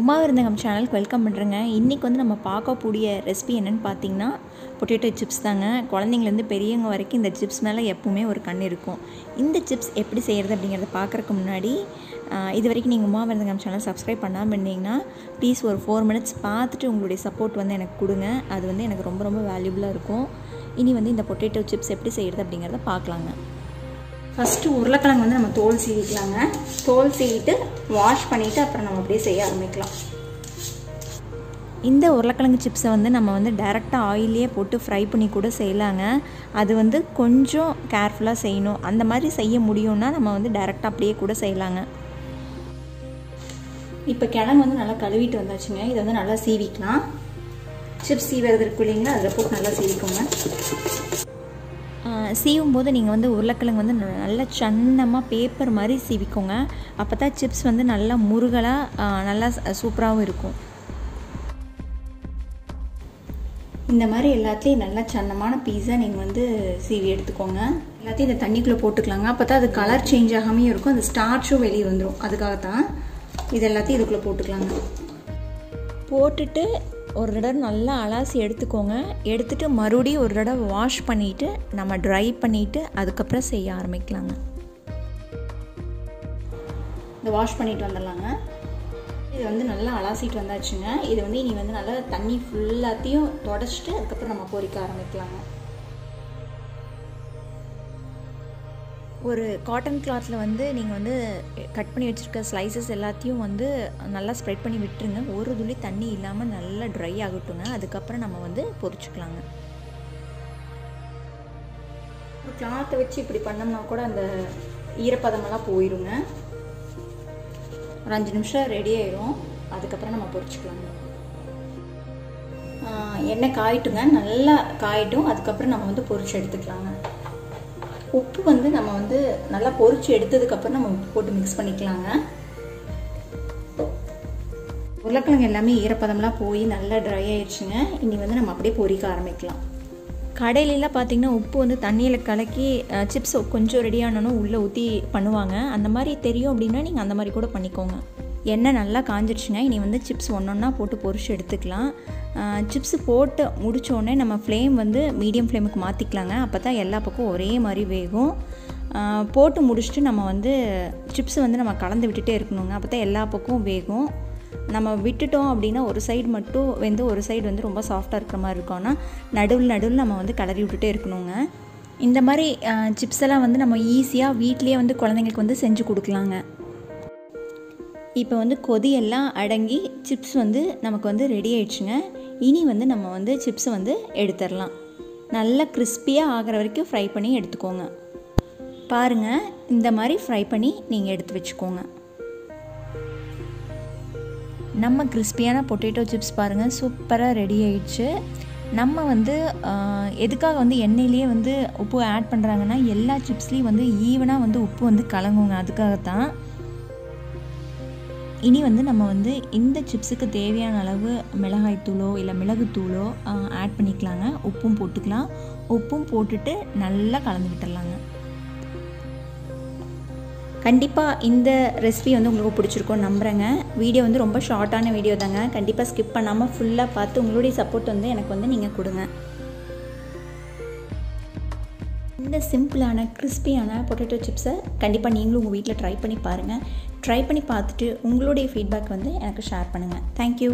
உமா விருந்தகம் சேனலுக்கு வெல்கம் பண்ணுறேங்க இன்றைக்கி வந்து நம்ம பார்க்கக்கூடிய ரெசிபி என்னென்னு பார்த்தீங்கன்னா பொட்டேட்டோ சிப்ஸ் தாங்க. குழந்தைங்கலேருந்து பெரியவங்க வரைக்கும் இந்த சிப்ஸ் மேலே எப்போவுமே ஒரு கண் இருக்கும். இந்த சிப்ஸ் எப்படி செய்கிறது அப்படிங்கிறத பார்க்குறக்கு முன்னாடி இது வரைக்கும் நீங்கள் உமா விருந்தகம் சேனல் சப்ஸ்கிரைப் பண்ணாமல் இருந்தீங்கன்னா ப்ளீஸ் ஒரு ஃபோர் மினிட்ஸ் பார்த்துட்டு உங்களுடைய சப்போர்ட் வந்து எனக்கு கொடுங்க. அது வந்து எனக்கு ரொம்ப ரொம்ப வேல்யூபுளாக இருக்கும். இனி வந்து இந்த பொட்டேட்டோ சிப்ஸ் எப்படி செய்கிறது அப்படிங்கிறத பார்க்கலாங்க. ஃபஸ்ட்டு உருளைக்கிழங்கு வந்து நம்ம தோல் சீவிக்கலாங்க. தோல் சீவிட்டு வாஷ் பண்ணிவிட்டு அப்புறம் நம்ம அப்படியே செய்ய ஆரம்பிக்கலாம். இந்த உருளைக்கிழங்கு சிப்ஸை வந்து நம்ம வந்து டைரெக்டாக ஆயிலே போட்டு ஃப்ரை பண்ணி கூட செய்யலாங்க. அது வந்து கொஞ்சம் கேர்ஃபுல்லாக செய்யணும். அந்த மாதிரி செய்ய முடியும்னா நம்ம வந்து டைரெக்டாக அப்படியே கூட செய்யலாங்க. இப்போ கிழங்கு வந்து நல்லா கழுவிட்டு வந்தாச்சுங்க. இதை வந்து நல்லா சீவிக்கலாம். சிப்ஸ் சீவுறது இல்லைங்களா? அதில் போட்டு நல்லா சீவிக்கோங்க. சீவும் போது நீங்கள் வந்து உருளைக்கிழங்கு வந்து ந- நல்லா சன்னமாக பேப்பர் மாதிரி சீவிக்கோங்க. அப்போ தான் சிப்ஸ் வந்து நல்லா முருகலாக நல்லா சூப்பராகவும் இருக்கும். இந்த மாதிரி எல்லாத்தையும் நல்லா சன்னமான பீஸாக நீங்கள் வந்து சீவி எடுத்துக்கோங்க. எல்லாத்தையும் இந்த தண்ணிக்குள்ளே போட்டுக்கலாங்க. அப்போ தான் அது கலர் சேஞ்ச் ஆகாமையும் இருக்கும். அந்த ஸ்டார்ச்சும் வெளியே வந்துடும் அதுக்காகத்தான் இது எல்லாத்தையும் இதுக்குள்ளே போட்டுக்கலாங்க. போட்டுட்டு ஒரு தடவை நல்லா அலாசி எடுத்துக்கோங்க. எடுத்துகிட்டு மறுபடியும் ஒரு தடவை வாஷ் பண்ணிவிட்டு நம்ம ட்ரை பண்ணிவிட்டு அதுக்கப்புறம் செய்ய ஆரம்பிக்கலாங்க. இந்த வாஷ் பண்ணிட்டு வந்துடலாங்க. இது வந்து நல்லா அலாசிட்டு வந்தாச்சுங்க. இது வந்து இனி வந்து நல்லா தண்ணி ஃபுல்லாத்தையும் தொடச்சிட்டு அதுக்கப்புறம் நம்ம பொறிக்க ஆரம்பிக்கலாங்க. ஒரு காட்டன் கிளாத்தில் வந்து நீங்கள் வந்து கட் பண்ணி வச்சுருக்க ஸ்லைசஸ் எல்லாத்தையும் வந்து நல்லா ஸ்ப்ரெட் பண்ணி விட்டுருங்க. ஒரு துளி தண்ணி இல்லாமல் நல்லா ட்ரை ஆகட்டுங்க. அதுக்கப்புறம் நம்ம வந்து பொறிச்சுக்கலாங்க கிளாத்தை வச்சு இப்படி பண்ணோம்னா கூட அந்த ஈரப்பதமெல்லாம் போயிருங்க. ஒரு அஞ்சு நிமிஷம் ரெடி ஆயிரும். அதுக்கப்புறம் நம்ம பொறிச்சுக்கலாங்க எண்ணெய் காயிட்டுங்க. நல்லா காயிட்டும். அதுக்கப்புறம் நம்ம வந்து பொறிச்சு எடுத்துக்கலாங்க. உப்பு வந்து நம்ம வந்து நல்லா பொறிச்சு எடுத்ததுக்கப்புறம் நம்ம உப்பு போட்டு மிக்ஸ் பண்ணிக்கலாங்க. உருளைக்கிழங்கு எல்லாமே ஈரப்பதம்லாம் போய் நல்லா ட்ரை ஆயிடுச்சுங்க. இனி வந்து நம்ம அப்படியே பொரிக்க ஆரம்பிக்கலாம். கடையிலலாம் பார்த்தீங்கன்னா உப்பு வந்து தண்ணியில் கலக்கி சிப்ஸ் கொஞ்சம் ரெடி ஆனோன்னு உள்ளே ஊற்றி பண்ணுவாங்க. அந்த மாதிரி தெரியும் அப்படின்னா நீங்கள் அந்த மாதிரி கூட பண்ணிக்கோங்க. எண்ணெய் நல்லா காஞ்சிடுச்சுங்க இனி வந்து சிப்ஸ் ஒன்று ஒன்றா போட்டு பொரிச்சு எடுத்துக்கலாம். சிப்ஸ் போட்டு முடித்தோடனே நம்ம ஃப்ளேம் வந்து மீடியம் ஃப்ளேமுக்கு மாற்றிக்கலாங்க அப்போ தான் எல்லா பக்கம் ஒரே மாதிரி வேகும். போட்டு முடிச்சுட்டு நம்ம வந்து சிப்ஸ் வந்து நம்ம கலந்து விட்டுட்டே இருக்கணுங்க. அப்போ தான் எல்லா பக்கமும் வேகும். நம்ம விட்டுட்டோம் அப்படின்னா ஒரு சைடு மட்டும் வந்து ஒரு சைடு வந்து ரொம்ப சாஃப்டாக இருக்கிற மாதிரி இருக்கும்னா நடுவில் நடுவில் நம்ம வந்து கிளறி விட்டுட்டே இருக்கணுங்க. இந்த மாதிரி சிப்ஸ் எல்லாம் வந்து நம்ம ஈஸியாக வீட்லேயே வந்து குழந்தைங்களுக்கு வந்து செஞ்சு கொடுக்கலாங்க. இப்போ வந்து கொதியெல்லாம் அடங்கி சிப்ஸ் வந்து நமக்கு வந்து ரெடி ஆயிடுச்சுங்க. இனி வந்து நம்ம வந்து சிப்ஸை வந்து எடுத்துடலாம். நல்லா கிறிஸ்பியாக ஆகிற வரைக்கும் ஃப்ரை பண்ணி எடுத்துக்கோங்க. பாருங்கள் இந்த மாதிரி ஃப்ரை பண்ணி நீங்கள் எடுத்து வச்சுக்கோங்க. நம்ம கிறிஸ்பியான பொட்டேட்டோ சிப்ஸ் பாருங்கள் சூப்பராக ரெடி ஆயிடுச்சு. நம்ம வந்து எதுக்காக வந்து எண்ணெயிலேயே வந்து உப்பு ஆட் பண்ணுறாங்கன்னா எல்லா சிப்ஸ்லேயும் வந்து ஈவனாக வந்து உப்பு வந்து கலங்குங்க. அதுக்காக தான் இனி வந்து நம்ம வந்து இந்த சிப்ஸுக்கு தேவையான அளவு மிளகாய்த்தூளோ இல்லை மிளகுத்தூளோ ஆட் பண்ணிக்கலாங்க. உப்பும் போட்டுக்கலாம். உப்பும் போட்டுட்டு நல்லா கலந்து விட்டுடலாங்க கண்டிப்பாக இந்த ரெசிபி வந்து உங்களுக்கு பிடிச்சிருக்கும் நம்புகிறேங்க வீடியோ வந்து ரொம்ப ஷார்ட்டான வீடியோ தாங்க. கண்டிப்பாக ஸ்கிப் பண்ணாமல் ஃபுல்லாக பார்த்து உங்களுடைய சப்போர்ட் வந்து எனக்கு வந்து நீங்கள் கொடுங்க. இந்த சிம்பிளான கிறிஸ்பியான பொட்டேட்டோ சிப்ஸை கண்டிப்பாக நீங்களும் உங்கள் வீட்டில் ட்ரை பண்ணி பாருங்கள் ட்ரை பண்ணி பார்த்துட்டு உங்களுடைய ஃபீட்பேக் வந்து எனக்கு ஷேர் பண்ணுங்கள் தேங்க்யூ